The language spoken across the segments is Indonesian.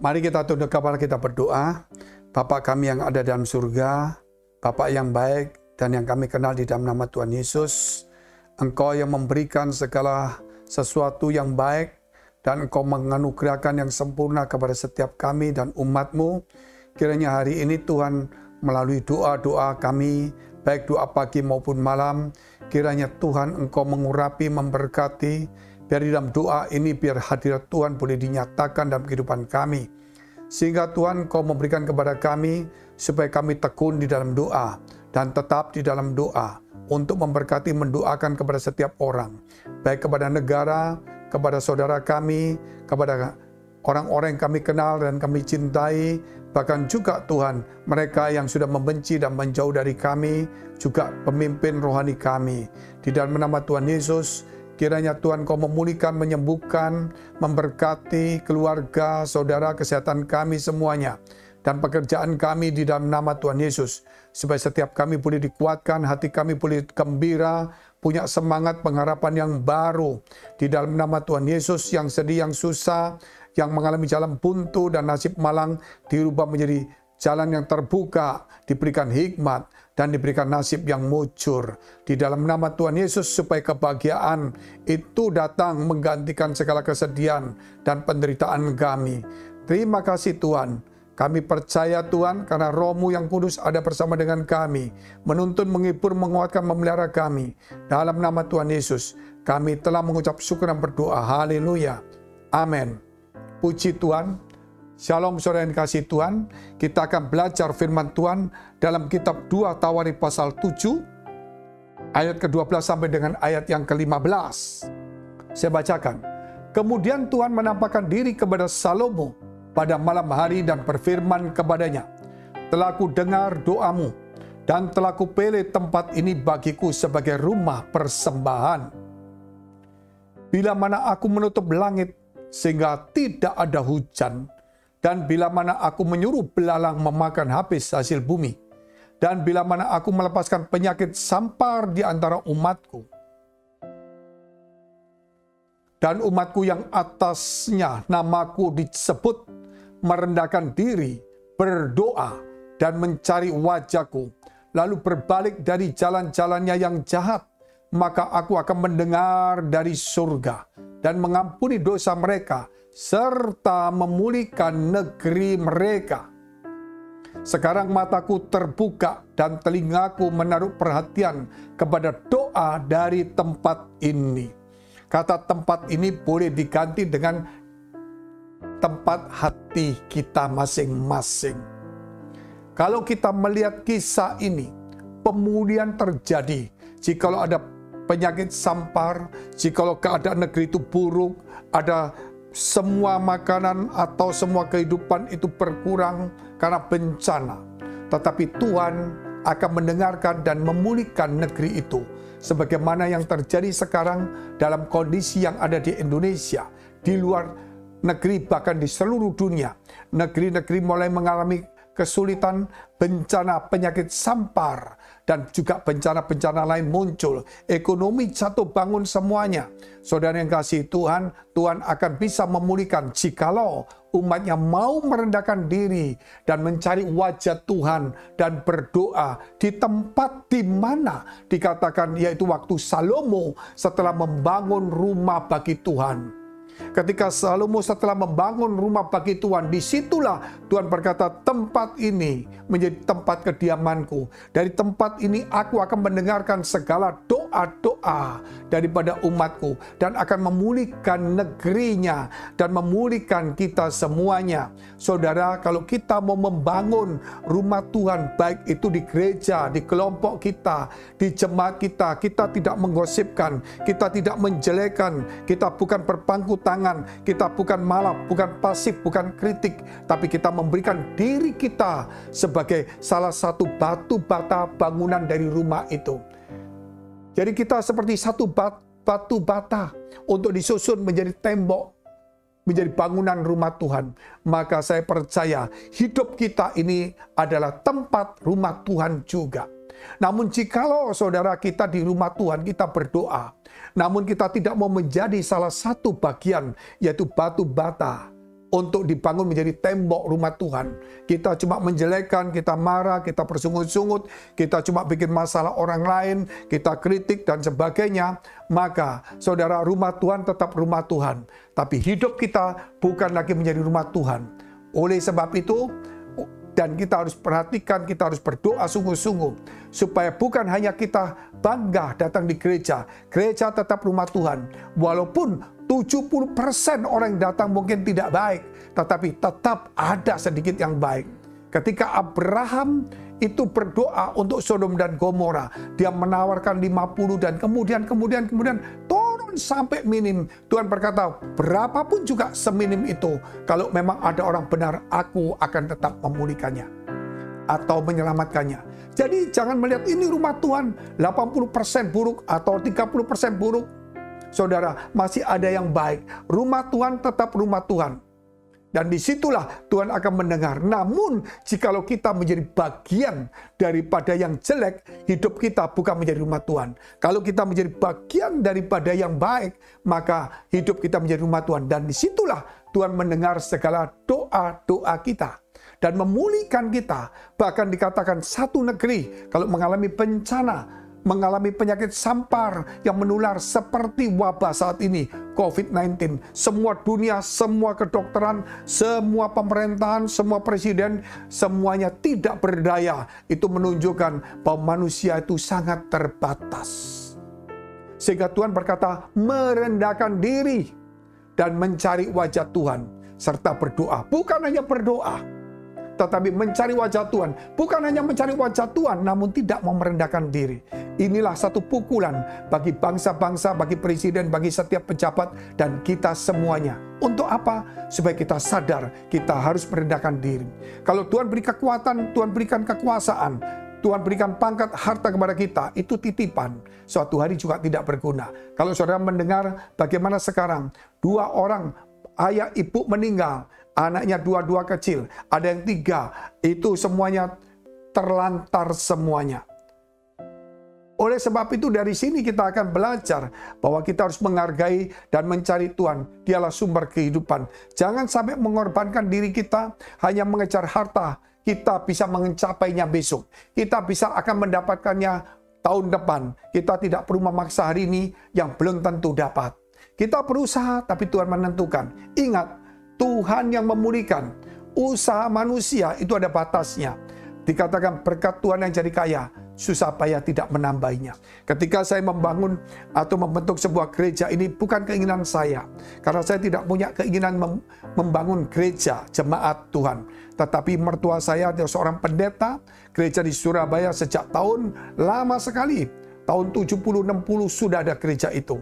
Mari kita tunduk kepala kita berdoa. Bapak kami yang ada dalam surga, Bapak yang baik dan yang kami kenal di dalam nama Tuhan Yesus, Engkau yang memberikan segala sesuatu yang baik dan Engkau menganugerahkan yang sempurna kepada setiap kami dan umatmu. Kiranya hari ini Tuhan melalui doa-doa kami, baik doa pagi maupun malam, kiranya Tuhan Engkau mengurapi, memberkati, Biar di dalam doa ini, biar hadirat Tuhan boleh dinyatakan dalam kehidupan kami. Sehingga Tuhan kau memberikan kepada kami, supaya kami tekun di dalam doa, dan tetap di dalam doa, untuk memberkati mendoakan kepada setiap orang. Baik kepada negara, kepada saudara kami, kepada orang-orang yang kami kenal dan kami cintai, bahkan juga Tuhan, mereka yang sudah membenci dan menjauh dari kami, juga pemimpin rohani kami. Di dalam nama Tuhan Yesus, Kiranya Tuhan kau memulihkan, menyembuhkan, memberkati keluarga, saudara, kesehatan kami semuanya. Dan pekerjaan kami di dalam nama Tuhan Yesus. Supaya setiap kami boleh dikuatkan, hati kami boleh gembira, punya semangat pengharapan yang baru. Di dalam nama Tuhan Yesus yang sedih, yang susah, yang mengalami jalan buntu dan nasib malang dirubah menjadi jalan yang terbuka, diberikan hikmat, dan diberikan nasib yang mujur. Di dalam nama Tuhan Yesus supaya kebahagiaan itu datang menggantikan segala kesedihan dan penderitaan kami. Terima kasih Tuhan. Kami percaya Tuhan karena rohmu yang kudus ada bersama dengan kami. Menuntun, menghibur, menguatkan, memelihara kami. Dalam nama Tuhan Yesus, kami telah mengucap syukur dan berdoa. Haleluya. Amin. Puji Tuhan. Shalom saudara yang kasih Tuhan, kita akan belajar firman Tuhan dalam kitab 2 Tawari pasal 7, ayat ke-12 sampai dengan ayat yang ke-15. Saya bacakan. Kemudian Tuhan menampakkan diri kepada Salomo pada malam hari dan berfirman kepadanya, Telah ku dengar doamu, dan telah ku pilih tempat ini bagiku sebagai rumah persembahan. Bila mana aku menutup langit sehingga tidak ada hujan, dan bila mana aku menyuruh belalang memakan habis hasil bumi, dan bila mana aku melepaskan penyakit sampar di antara umatku, dan umatku yang atasnya namaku disebut merendahkan diri, berdoa, dan mencari wajahku, lalu berbalik dari jalan-jalannya yang jahat, maka aku akan mendengar dari surga dan mengampuni dosa mereka serta memulihkan negeri mereka. Sekarang mataku terbuka dan telingaku menaruh perhatian kepada doa dari tempat ini. Kata tempat ini boleh diganti dengan tempat hati kita masing-masing. Kalau kita melihat kisah ini, pemulihan terjadi. Jikalau ada penyakit sampar, jikalau keadaan negeri itu buruk, ada semua makanan atau semua kehidupan itu berkurang karena bencana. Tetapi Tuhan akan mendengarkan dan memulihkan negeri itu. Sebagaimana yang terjadi sekarang dalam kondisi yang ada di Indonesia, di luar negeri bahkan di seluruh dunia. Negeri-negeri mulai mengalami kesulitan, bencana, penyakit sampar, dan juga bencana-bencana lain muncul. Ekonomi jatuh bangun semuanya. Saudara yang kasih Tuhan, Tuhan akan bisa memulihkan jikalau umatnya mau merendahkan diri dan mencari wajah Tuhan dan berdoa di tempat di mana dikatakan yaitu waktu Salomo setelah membangun rumah bagi Tuhan. Ketika Salomo setelah membangun rumah bagi Tuhan, di situlah Tuhan berkata, tempat ini menjadi tempat kediamanku. Dari tempat ini aku akan mendengarkan segala doa-doa daripada umatku dan akan memulihkan negerinya dan memulihkan kita semuanya. Saudara, kalau kita mau membangun rumah Tuhan, baik itu di gereja, di kelompok kita, di jemaat kita, kita tidak menggosipkan, kita tidak menjelekan, kita bukan berpangku kita bukan malah, bukan pasif, bukan kritik, tapi kita memberikan diri kita sebagai salah satu batu bata bangunan dari rumah itu. Jadi kita seperti satu batu bata untuk disusun menjadi tembok, menjadi bangunan rumah Tuhan. Maka saya percaya hidup kita ini adalah tempat rumah Tuhan juga. Namun jikalau saudara kita di rumah Tuhan kita berdoa, namun kita tidak mau menjadi salah satu bagian yaitu batu bata untuk dibangun menjadi tembok rumah Tuhan. Kita cuma menjelekkan, kita marah, kita bersungut-sungut, kita cuma bikin masalah orang lain, kita kritik dan sebagainya, maka saudara rumah Tuhan tetap rumah Tuhan. Tapi hidup kita bukan lagi menjadi rumah Tuhan. Oleh sebab itu, dan kita harus perhatikan, kita harus berdoa sungguh-sungguh supaya bukan hanya kita bangga datang di gereja. Gereja tetap rumah Tuhan. Walaupun 70% orang yang datang mungkin tidak baik, tetapi tetap ada sedikit yang baik. Ketika Abraham itu berdoa untuk Sodom dan Gomora, dia menawarkan 50 dan kemudian kemudian kemudian sampai minim. Tuhan berkata, berapapun juga seminim itu, kalau memang ada orang benar, aku akan tetap memulihkannya atau menyelamatkannya. Jadi jangan melihat ini rumah Tuhan 80% buruk atau 30% buruk saudara, masih ada yang baik. Rumah Tuhan tetap rumah Tuhan. Dan di situlah Tuhan akan mendengar. Namun, jikalau kita menjadi bagian daripada yang jelek, hidup kita bukan menjadi rumah Tuhan. Kalau kita menjadi bagian daripada yang baik, maka hidup kita menjadi rumah Tuhan. Dan di situlah Tuhan mendengar segala doa-doa kita. Dan memulihkan kita. Bahkan dikatakan satu negeri, kalau mengalami bencana, mengalami penyakit sampar yang menular seperti wabah saat ini, COVID-19. Semua dunia, semua kedokteran, semua pemerintahan, semua presiden, semuanya tidak berdaya. Itu menunjukkan bahwa manusia itu sangat terbatas. Sehingga Tuhan berkata, merendahkan diri dan mencari wajah Tuhan serta berdoa. Bukan hanya berdoa, tetapi mencari wajah Tuhan. Bukan hanya mencari wajah Tuhan, namun tidak mau merendahkan diri. Inilah satu pukulan bagi bangsa-bangsa, bagi presiden, bagi setiap pejabat, dan kita semuanya. Untuk apa? Supaya kita sadar kita harus merendahkan diri. Kalau Tuhan beri kekuatan, Tuhan berikan kekuasaan, Tuhan berikan pangkat harta kepada kita, itu titipan. Suatu hari juga tidak berguna. Kalau saudara mendengar bagaimana sekarang dua orang ayah ibu meninggal, anaknya dua-dua kecil, ada yang tiga, itu semuanya terlantar semuanya. Oleh sebab itu dari sini kita akan belajar bahwa kita harus menghargai dan mencari Tuhan. Dialah sumber kehidupan. Jangan sampai mengorbankan diri kita hanya mengejar harta. Kita bisa mencapainya besok. Kita bisa akan mendapatkannya tahun depan. Kita tidak perlu memaksa hari ini yang belum tentu dapat. Kita berusaha tapi Tuhan menentukan. Ingat, Tuhan yang memulihkan. Usaha manusia itu ada batasnya. Dikatakan berkat Tuhan yang jadi kaya, susah payah tidak menambahnya. Ketika saya membangun atau membentuk sebuah gereja ini bukan keinginan saya. Karena saya tidak punya keinginan mem membangun gereja jemaat Tuhan. Tetapi mertua saya adalah seorang pendeta gereja di Surabaya sejak tahun lama sekali. Tahun 70-60 sudah ada gereja itu.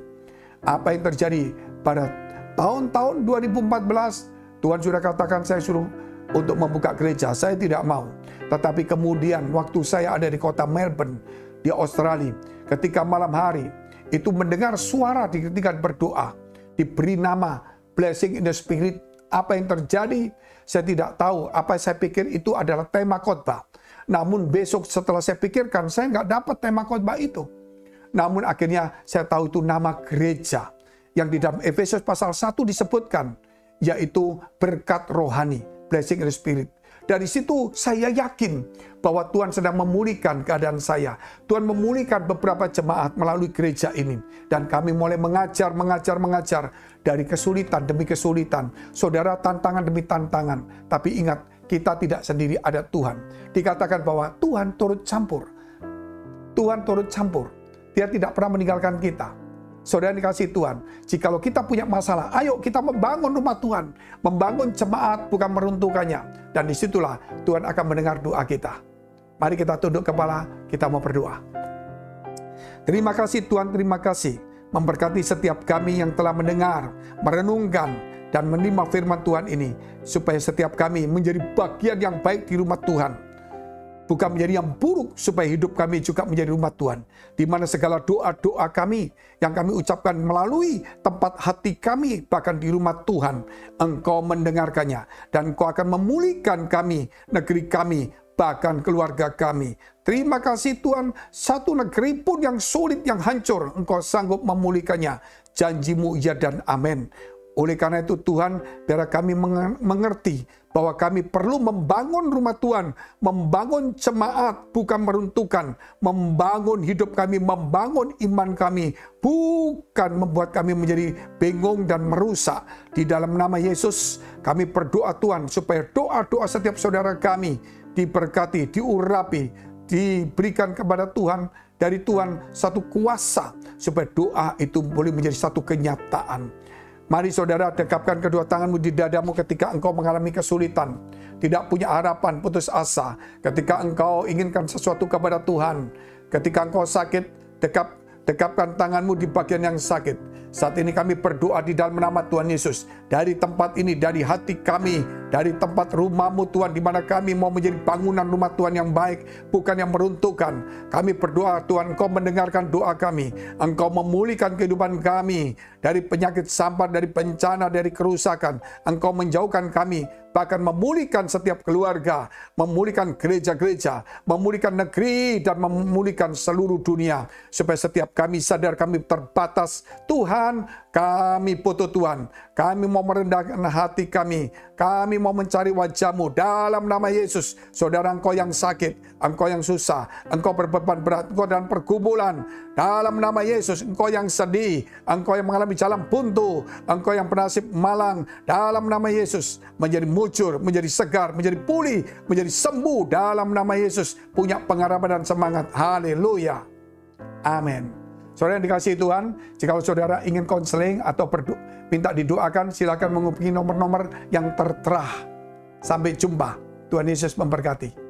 Apa yang terjadi pada tahun-tahun 2014 Tuhan sudah katakan saya suruh untuk membuka gereja. Saya tidak mau. Tetapi kemudian waktu saya ada di kota Melbourne di Australia, ketika malam hari itu mendengar suara di ketika berdoa, diberi nama blessing in the spirit. Apa yang terjadi? Saya tidak tahu. Apa saya pikir itu adalah tema khotbah. Namun besok setelah saya pikirkan, saya nggak dapat tema khotbah itu. Namun akhirnya saya tahu itu nama gereja yang di dalam Efesus pasal 1 disebutkan, yaitu berkat rohani, blessing in the spirit. Dari situ saya yakin bahwa Tuhan sedang memulihkan keadaan saya. Tuhan memulihkan beberapa jemaat melalui gereja ini. Dan kami mulai mengajar, mengajar, mengajar. Dari kesulitan demi kesulitan. Saudara tantangan demi tantangan. Tapi ingat, kita tidak sendiri ada Tuhan. Dikatakan bahwa Tuhan turut campur. Tuhan turut campur. Dia tidak pernah meninggalkan kita. Saudara dikasih Tuhan, jikalau kita punya masalah, ayo kita membangun rumah Tuhan. Membangun jemaat bukan meruntuhkannya. Dan di situlah Tuhan akan mendengar doa kita. Mari kita tunduk kepala, kita mau berdoa. Terima kasih Tuhan, terima kasih. Memberkati setiap kami yang telah mendengar, merenungkan, dan menerima firman Tuhan ini. Supaya setiap kami menjadi bagian yang baik di rumah Tuhan bukan menjadi yang buruk supaya hidup kami juga menjadi rumah Tuhan. Di mana segala doa-doa kami yang kami ucapkan melalui tempat hati kami bahkan di rumah Tuhan, Engkau mendengarkannya dan Engkau akan memulihkan kami, negeri kami, bahkan keluarga kami. Terima kasih Tuhan, satu negeri pun yang sulit, yang hancur, Engkau sanggup memulihkannya. Janjimu ya dan amin. Oleh karena itu Tuhan, biar kami mengerti bahwa kami perlu membangun rumah Tuhan, membangun jemaat, bukan meruntuhkan, membangun hidup kami, membangun iman kami, bukan membuat kami menjadi bingung dan merusak. Di dalam nama Yesus, kami berdoa Tuhan, supaya doa-doa setiap saudara kami diberkati, diurapi, diberikan kepada Tuhan, dari Tuhan satu kuasa, supaya doa itu boleh menjadi satu kenyataan Mari saudara dekapkan kedua tanganmu di dadamu ketika engkau mengalami kesulitan. Tidak punya harapan, putus asa. Ketika engkau inginkan sesuatu kepada Tuhan. Ketika engkau sakit, dekap dekapkan tanganmu di bagian yang sakit. Saat ini kami berdoa di dalam nama Tuhan Yesus. Dari tempat ini, dari hati kami, dari tempat rumahmu Tuhan, di mana kami mau menjadi bangunan rumah Tuhan yang baik, bukan yang meruntuhkan. Kami berdoa Tuhan, Engkau mendengarkan doa kami. Engkau memulihkan kehidupan kami dari penyakit sampah, dari bencana, dari kerusakan. Engkau menjauhkan kami bahkan memulihkan setiap keluarga, memulihkan gereja-gereja, memulihkan negeri, dan memulihkan seluruh dunia. Supaya setiap kami sadar kami terbatas. Tuhan, kami butuh Tuhan. Kami mau merendahkan hati kami. Kami mau mencari wajahmu dalam nama Yesus. Saudara engkau yang sakit, engkau yang susah, engkau berbeban berat, engkau dalam pergumulan. Dalam nama Yesus, engkau yang sedih, engkau yang mengalami jalan buntu, engkau yang bernasib malang. Dalam nama Yesus, menjadi mujur, menjadi segar, menjadi pulih, menjadi sembuh. Dalam nama Yesus, punya pengharapan dan semangat. Haleluya. Amin. Saudara yang dikasih Tuhan, jika saudara ingin konseling atau minta didoakan, silakan menghubungi nomor-nomor yang tertera. Sampai jumpa. Tuhan Yesus memberkati.